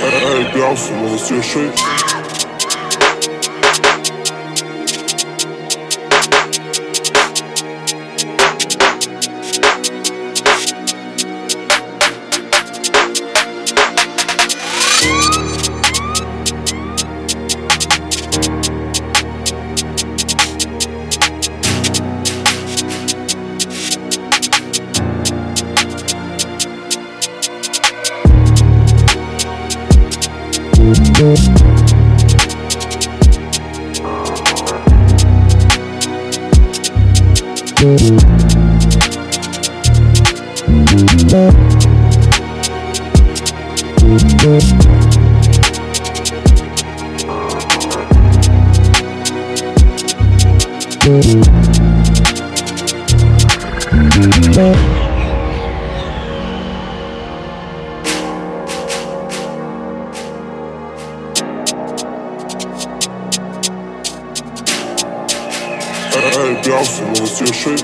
Hey, hey, bounce, wanna see a shake? 血 head down, so let's your shit.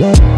Let.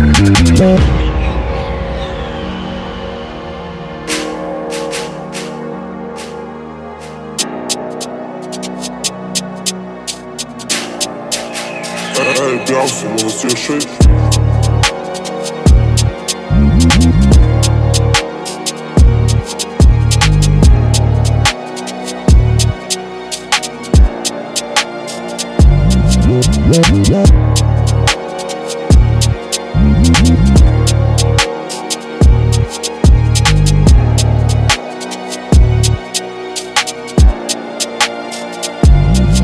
Hey, bounce, wanna see a shake?